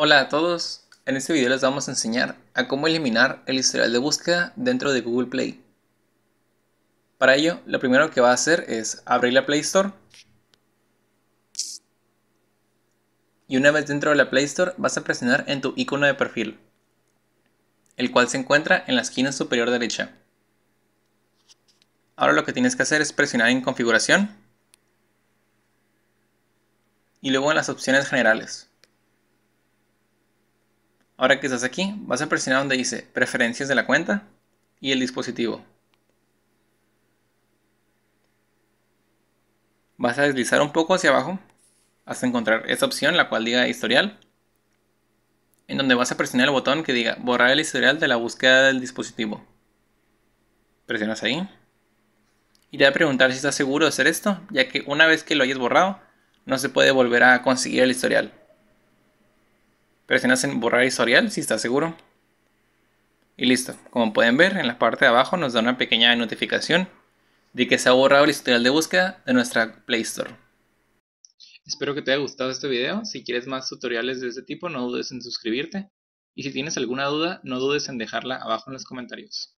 Hola a todos, en este video les vamos a enseñar a cómo eliminar el historial de búsqueda dentro de Google Play. Para ello, lo primero que va a hacer es abrir la Play Store y una vez dentro de la Play Store vas a presionar en tu icono de perfil, el cual se encuentra en la esquina superior derecha. Ahora lo que tienes que hacer es presionar en configuración y luego en las opciones generales. Ahora que estás aquí, vas a presionar donde dice preferencias de la cuenta y el dispositivo. Vas a deslizar un poco hacia abajo hasta encontrar esta opción, la cual diga historial, en donde vas a presionar el botón que diga borrar el historial de la búsqueda del dispositivo. Presionas ahí. Y te a preguntar si estás seguro de hacer esto, ya que una vez que lo hayas borrado, no se puede volver a conseguir el historial. Presionas en borrar historial si estás seguro. Y listo. Como pueden ver, en la parte de abajo nos da una pequeña notificación de que se ha borrado el historial de búsqueda de nuestra Play Store. Espero que te haya gustado este video. Si quieres más tutoriales de este tipo, no dudes en suscribirte. Y si tienes alguna duda, no dudes en dejarla abajo en los comentarios.